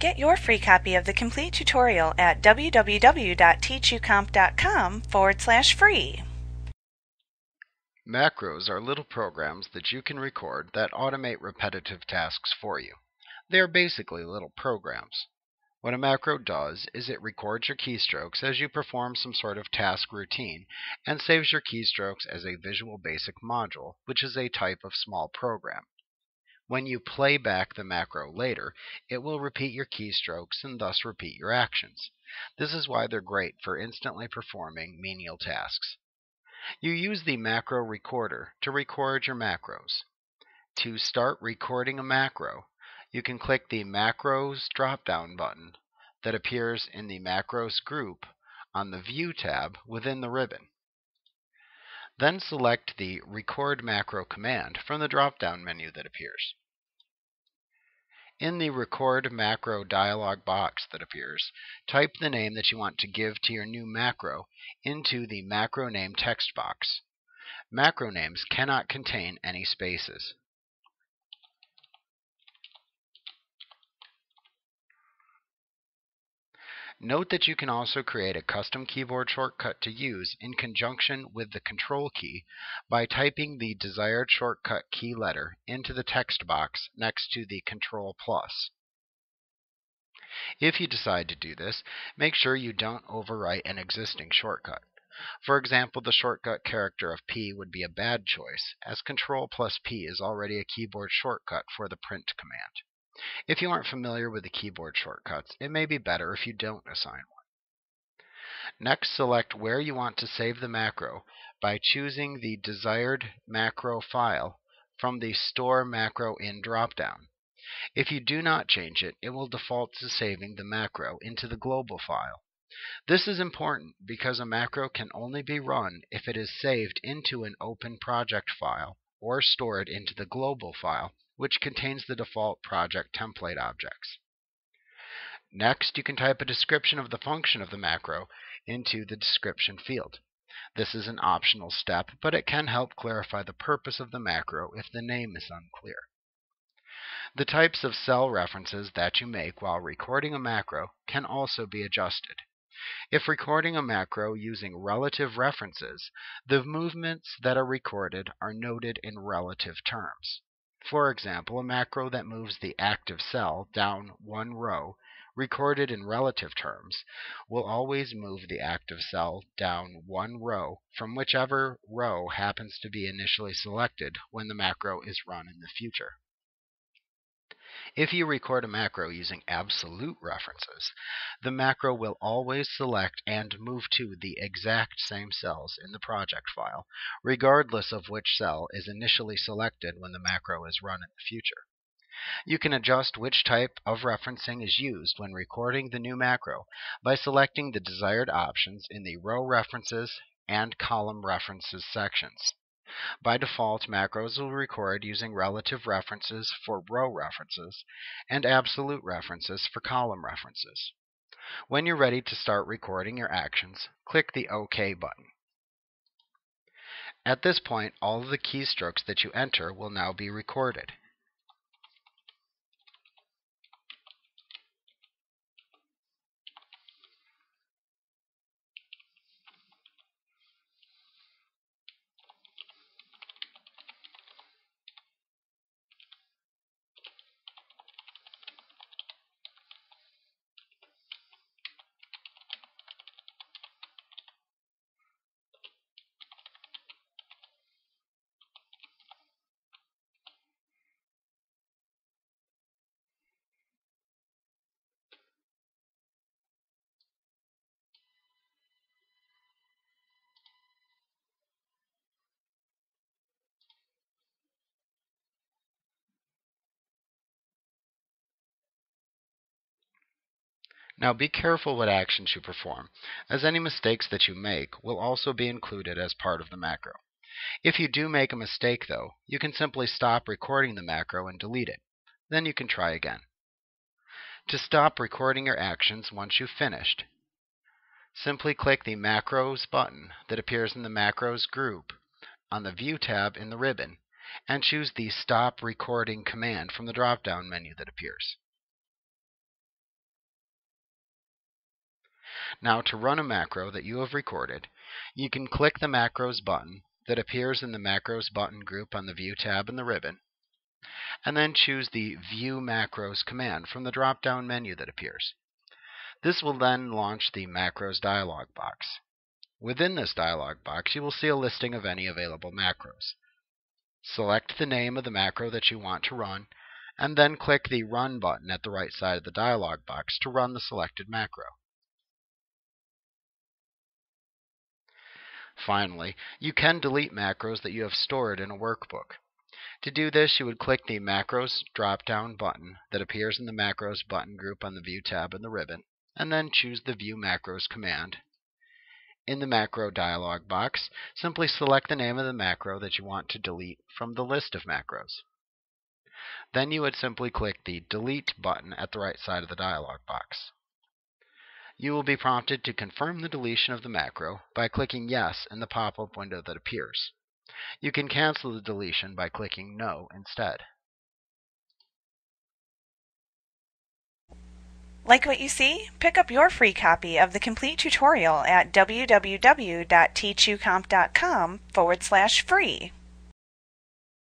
Get your free copy of the complete tutorial at www.teachucomp.com forward slash free. Macros are little programs that you can record that automate repetitive tasks for you. They are basically little programs. What a macro does is it records your keystrokes as you perform some sort of task routine and saves your keystrokes as a Visual Basic module, which is a type of small program. When you play back the macro later, it will repeat your keystrokes and thus repeat your actions. This is why they're great for instantly performing menial tasks. You use the macro recorder to record your macros. To start recording a macro, you can click the Macros drop-down button that appears in the Macros group on the View tab within the ribbon. Then select the Record Macro command from the drop-down menu that appears. In the Record Macro dialog box that appears, type the name that you want to give to your new macro into the macro name text box. Macro names cannot contain any spaces. Note that you can also create a custom keyboard shortcut to use in conjunction with the Control key by typing the desired shortcut key letter into the text box next to the Control plus. If you decide to do this, make sure you don't overwrite an existing shortcut. For example, the shortcut character of P would be a bad choice, as Control plus P is already a keyboard shortcut for the print command. If you aren't familiar with the keyboard shortcuts, it may be better if you don't assign one. Next, select where you want to save the macro by choosing the desired macro file from the Store Macro In dropdown. If you do not change it, it will default to saving the macro into the global file. This is important because a macro can only be run if it is saved into an open project file or stored into the global file which contains the default project template objects. Next, you can type a description of the function of the macro into the description field. This is an optional step, but it can help clarify the purpose of the macro if the name is unclear. The types of cell references that you make while recording a macro can also be adjusted. If recording a macro using relative references, the movements that are recorded are noted in relative terms. For example, a macro that moves the active cell down one row, recorded in relative terms, will always move the active cell down one row from whichever row happens to be initially selected when the macro is run in the future. If you record a macro using absolute references, the macro will always select and move to the exact same cells in the project file, regardless of which cell is initially selected when the macro is run in the future. You can adjust which type of referencing is used when recording the new macro by selecting the desired options in the Row References and Column References sections. By default, macros will record using relative references for row references and absolute references for column references. When you're ready to start recording your actions, click the OK button. At this point, all of the keystrokes that you enter will now be recorded. Now be careful what actions you perform, as any mistakes that you make will also be included as part of the macro. If you do make a mistake, though, you can simply stop recording the macro and delete it. Then you can try again. To stop recording your actions once you've finished, simply click the Macros button that appears in the Macros group on the View tab in the ribbon and choose the Stop Recording command from the drop-down menu that appears. Now to run a macro that you have recorded, you can click the Macros button that appears in the Macros button group on the View tab in the ribbon, and then choose the View Macros command from the drop-down menu that appears. This will then launch the Macros dialog box. Within this dialog box, you will see a listing of any available macros. Select the name of the macro that you want to run, and then click the Run button at the right side of the dialog box to run the selected macro. Finally, you can delete macros that you have stored in a workbook. To do this, you would click the Macros drop-down button that appears in the Macros button group on the View tab in the ribbon, and then choose the View Macros command. In the macro dialog box, simply select the name of the macro that you want to delete from the list of macros. Then you would simply click the Delete button at the right side of the dialog box. You will be prompted to confirm the deletion of the macro by clicking Yes in the pop-up window that appears. You can cancel the deletion by clicking No instead. Like what you see? Pick up your free copy of the complete tutorial at www.teachucomp.com forward slash free.